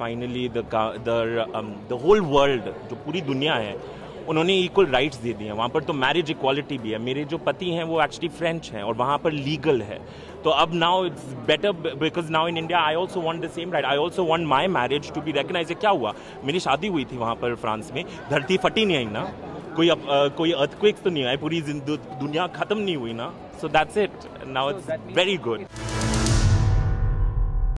Finally the the whole world जो पूरी दुनिया है उन्होंने इक्वल राइट्स दे दिए हैं। वहाँ पर तो मैरिज इक्वालिटी भी है। मेरे जो पति हैं वो एक्चुअली फ्रेंच हैं और वहाँ पर लीगल है। तो अब now it's better because now in India I also want the same right I also want my marriage to be recognise क्या हुआ? मेरी शादी हुई थी वहाँ पर फ्रांस में। धरती फटी नहीं आई ना। कोई अप, uh, कोई अर्थक्वेक्स तो नहीं आए पूरी दुनिया खत्म नहीं हुई ना। So that's it now it's very good